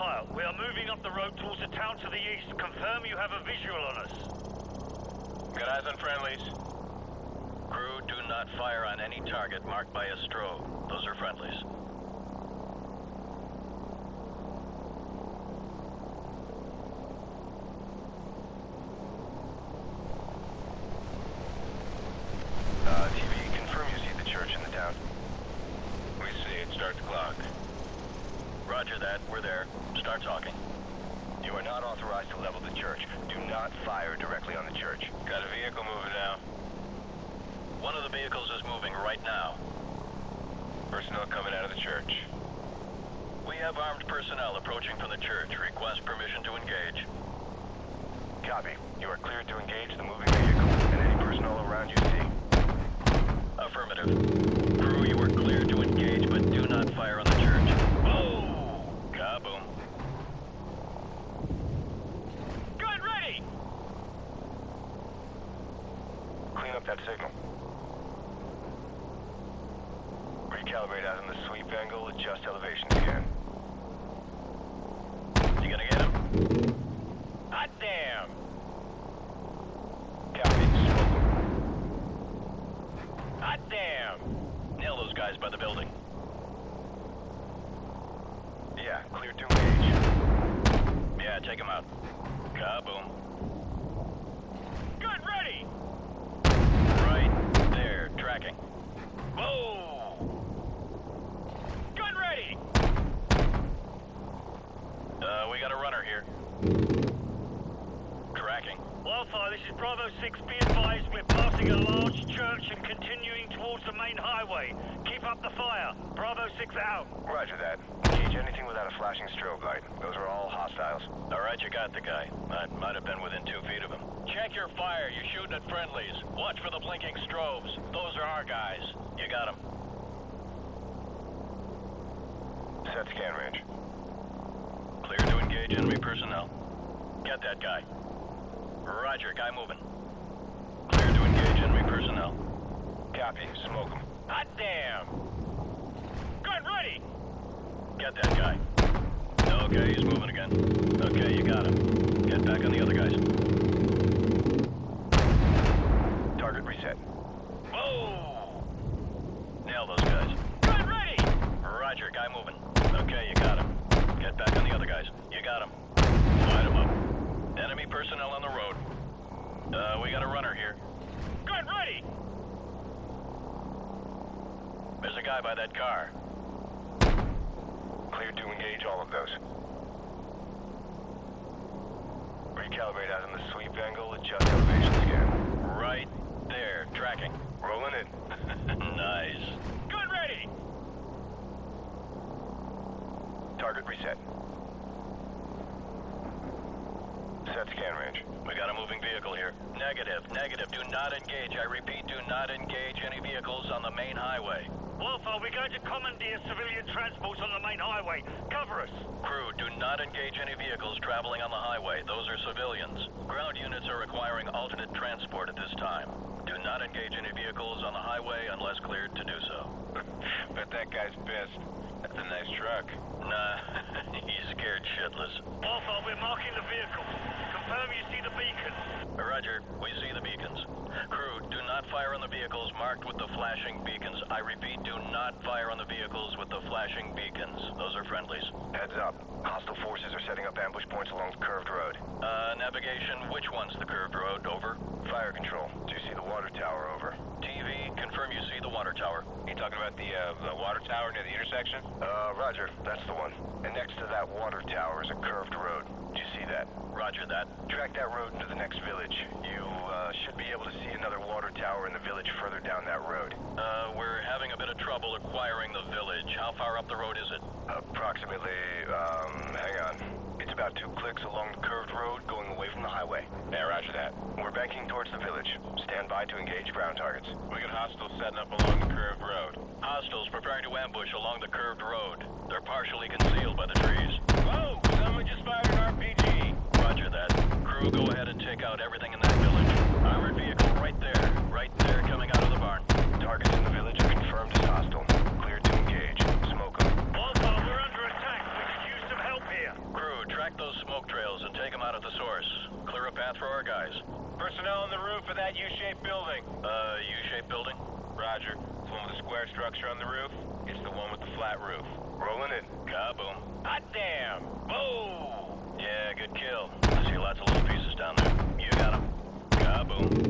Wildfire, we are moving up the road towards the town to the east. Confirm you have a visual on us. Got eyes on friendlies. Crew, do not fire on any target marked by a strobe. Those are friendlies. Uh, TV, confirm you see the church in the town. We see it. Start the clock. Roger that. We're there. Start talking. You are not authorized to level the church. Do not fire directly on the church. Got a vehicle moving now. One of the vehicles is moving right now. Personnel coming out of the church. We have armed personnel approaching from the church. Request permission to engage. Copy. You are cleared to engage the moving vehicle and any personnel around you see. Affirmative. Crew, you are cleared to engage, but do not fire on the church. Whoa! Kaboom. Gun ready! Clean up that signal. Recalibrate out on the sweep angle, adjust elevation again. You gonna get him? Hot damn! Copy. Smoke. Hot damn! Nail those guys by the building. Yeah, cleared to engage. Yeah, take him out. Kaboom. Gun ready! Tracking. Whoa! Gun ready! Uh, we got a runner here. Tracking. Wildfire, this is Bravo 6. Be advised, we're passing a large church and continuing towards the main highway. Keep up the fire. Bravo 6 out. Roger that. Engage anything without a flashing strobe light. Those are all hostiles. All right, you got the guy. I might have been within two feet of him. Check your fire. You're shooting at friendlies. Watch for the blinking strobes. Those are our guys. You got them. Set scan range. Clear to engage enemy personnel. Get that guy. Roger, guy moving. Clear to engage enemy personnel. Copy. Smoke 'em. Hot damn! Gun ready! Get that guy. Okay, he's moving again. Okay, you got him. Get back on the other guys. Target reset. Whoa! Nail those guys. Gun ready! Roger, guy moving. Okay, you got him. Get back on the other guys. You got him. Light him up. Enemy personnel on the road. Uh, we got a runner here. Gun ready! There's a guy by that car. Cleared to engage all of those. Recalibrate out on the sweep angle, adjust elevation scan. There, tracking. Rolling in. nice. Gun ready! Target reset. Set scan range. We got a moving vehicle here. Negative, negative. Do not engage. I repeat, do not engage any vehicles on the main highway. Wildfire, we're going to commandeer civilian transports on the main highway. Cover us. Crew, do not engage any vehicles traveling on the highway. Those are civilians. Ground units are requiring alternate transport at this time. Do not engage any vehicles on the highway unless cleared to do so. Bet that guy's pissed. That's a nice truck. Nah, he's scared shitless. Wildfire, we're marking the vehicle. Confirm you see the beacon. Roger, we see the beacons. Crew, do not fire on the vehicles marked with the flashing beacons. I repeat, do not fire on the vehicles with the flashing beacons. Those are friendlies. Heads up. Hostile forces are setting up ambush points along the curved road. Uh, navigation, which one's the curved road? Over. Fire control. Do you see the water tower over? TV, confirm you see the water tower. You talking about the, uh, the water tower near the intersection? Uh, roger. That's the one. And next to that water tower is a curved road. Do you see that? Roger that. Track that road into the next village. You, uh, should be able to see another water tower in the village further down that road. Uh, we're having a bit of trouble acquiring the village. How far up the road is it? Approximately, um, hang on. It's about two clicks along the curved road going away from the highway. Yeah, roger that. We're banking towards the village. Stand by to engage ground targets. We got hostiles setting up along the curved road. Hostiles preparing to ambush along the curved road. They're partially concealed by the trees. Whoa! Someone just fired an RPG! Roger that. Crew, go ahead and take out everything in that village. Armored vehicle right there. Right there, coming out of the barn. Targets in the village are confirmed as hostile. Clear to engage. Smoke them. Wildfire, we're under attack. We could use some help here. Crew, track those smoke trails and take them out at the source. Clear a path for our guys. Personnel on the roof of that U-shaped building. Uh, U-shaped building? Roger. It's one with a square structure on the roof. It's the one with the flat roof. Rolling in. Kaboom. Hot damn! Boom. Yeah, good kill. I see lots of little pieces down there. You got them. Kaboom.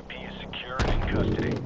IP is secured and in custody.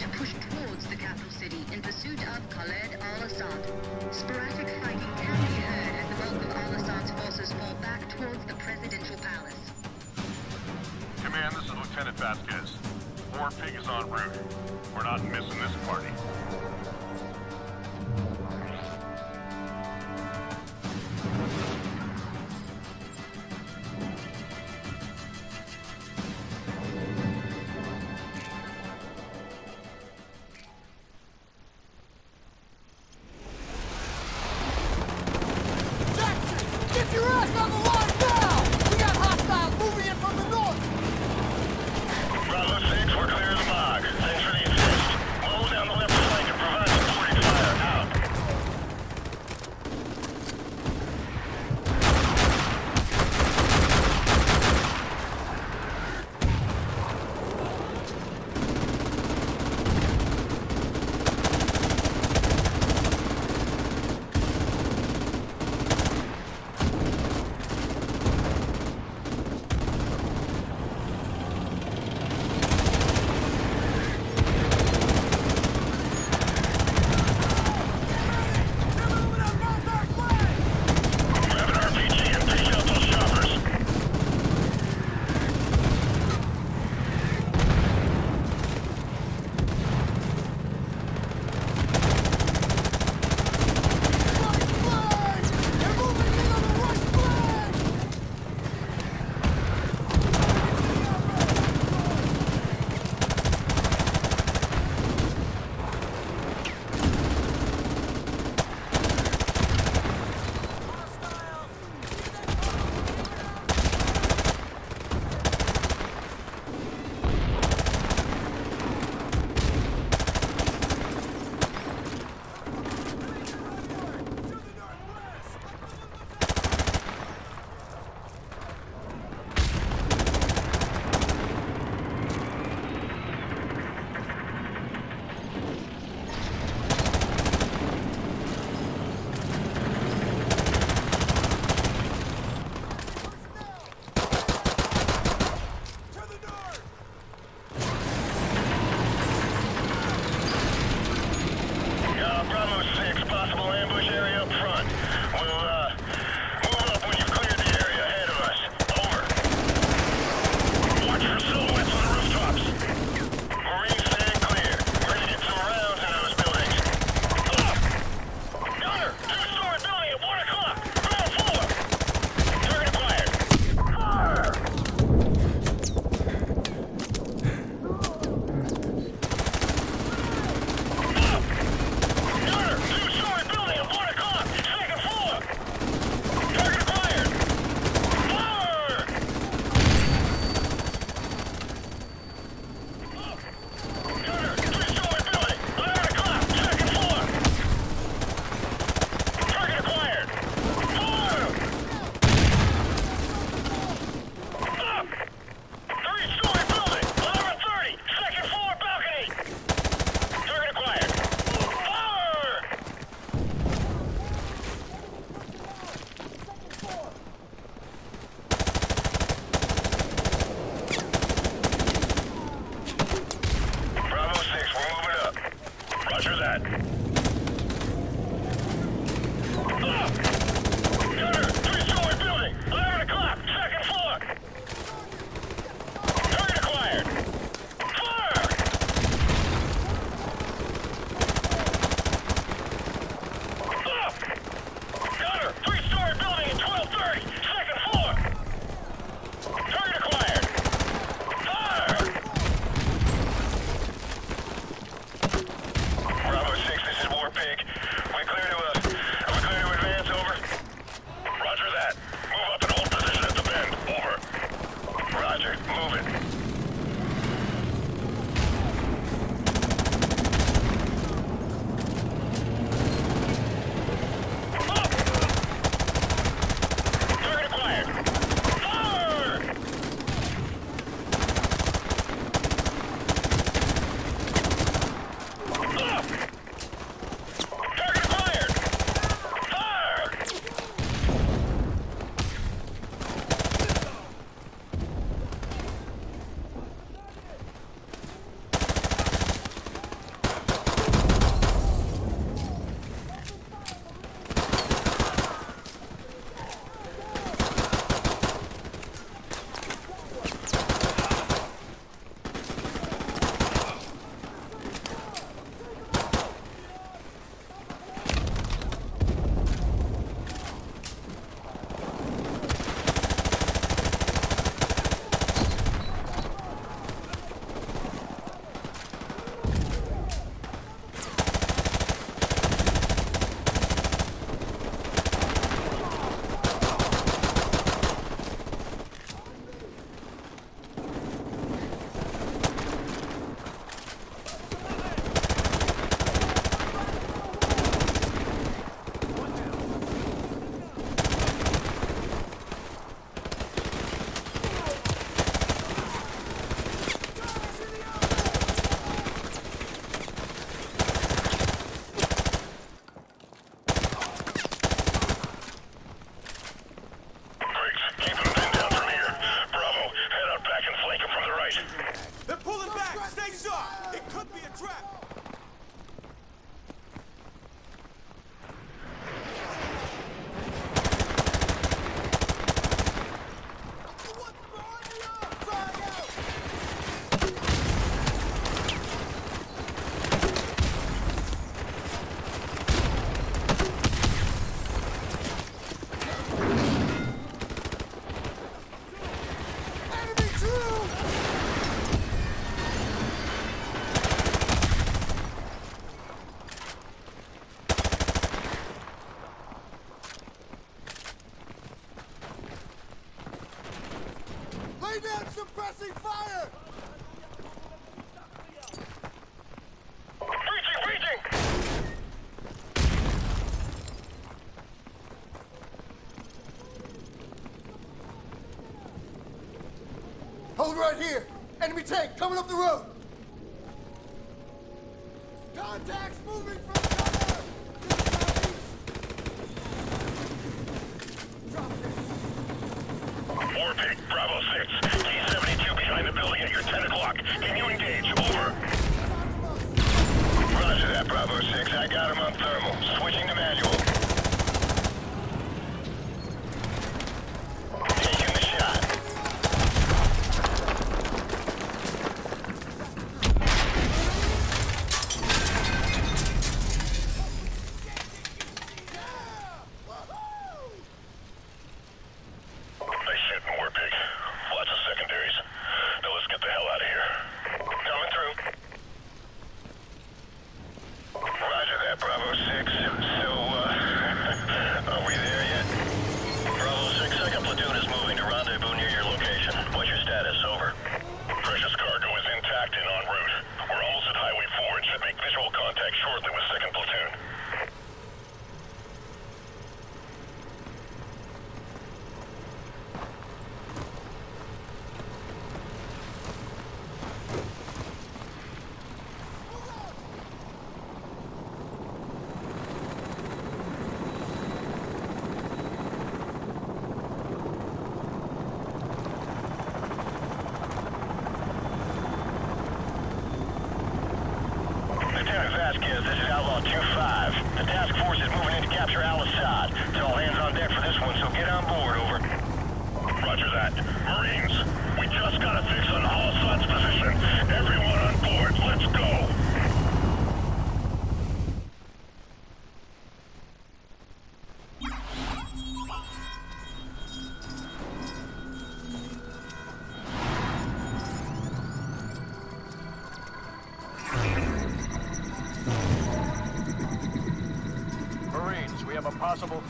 to push towards the capital city in pursuit of Khaled al-Assad. Sporadic Your ass on the line! coming up the road.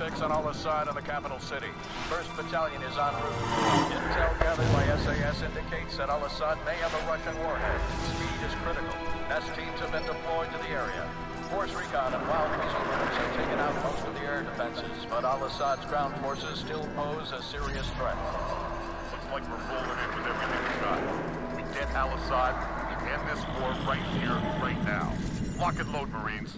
fix on Ola's side of the capital city. First Battalion is en route. Intel gathered by SAS indicates that Al-Assad may have a Russian warhead. Speed is critical. NEST teams have been deployed to the area. Force Recon and Wild Weasel Groups have taken out most of the air defenses, but Al-Assad's ground forces still pose a serious threat. Looks like we're rolling in with everything we got. We get Al-Assad, we end this war right here, right now. Lock and load, Marines.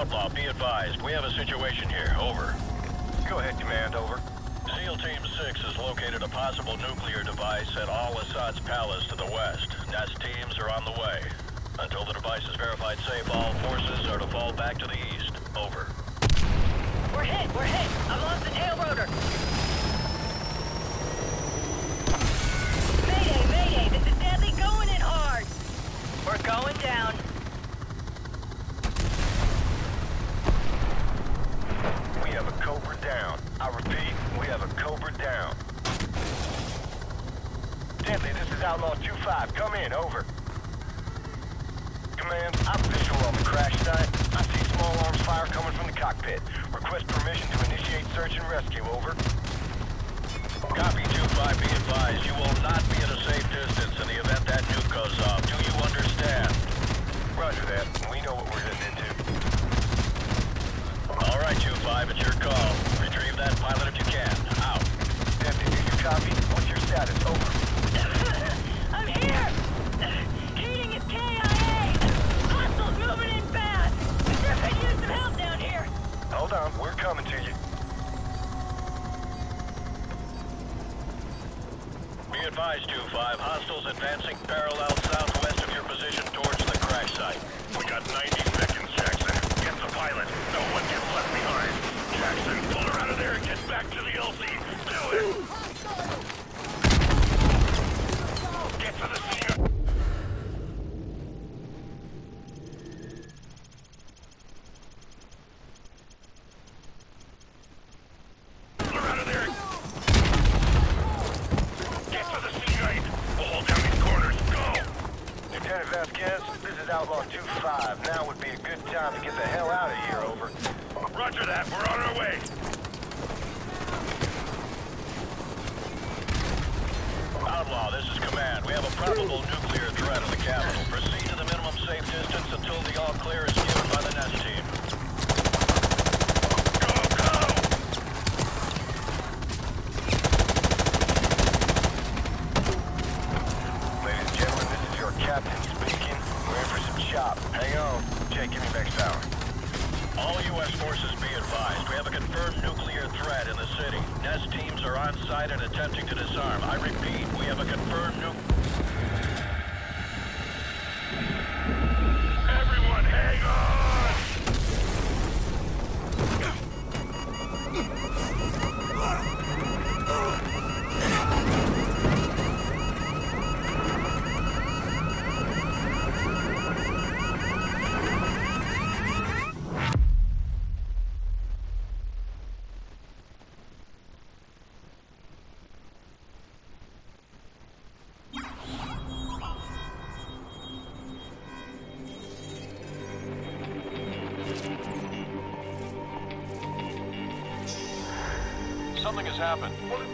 Outlaw, be advised. We have a situation here. Over. Go ahead, Command. Over. SEAL Team 6 has located a possible nuclear device at Al-Assad's palace to the west. NEST teams are on the way. Until the device is verified safe, all forces are to fall back to the east. Over. We're hit! We're hit! I've lost the tail rotor! Mayday! Mayday! This is Deadly going in hard! We're going down. We have a Cobra down. I repeat, we have a Cobra down. Deadly, this is Outlaw 2-5. Come in, over. Command, I'm visual on the crash site. I see small arms fire coming from the cockpit. Request permission to initiate search and rescue, over. Copy 2-5, be advised. You will not be at a safe distance in the event that nuke goes off. Do you understand? Roger that. We know what we're getting into. All right, 2-5, it's your call. Retrieve that pilot if you can. Out. Do you copy? What's your status? Over. I'm here! Heating is KIA! Hostiles moving in fast! We sure could use some help down here! Hold on, we're coming to you. Be advised, 2-5. Hostiles advancing parallel southwest of your position towards the crash site. We got 90 seconds, Jackson. Get the pilot. This is Outlaw 2-5. Now would be a good time to get the hell out of here, over. Roger that. We're on our way. Outlaw, this is Command. We have a probable nuclear threat in the capital. Proceed to the minimum safe distance until the all clear is given by the NEST team. Happened.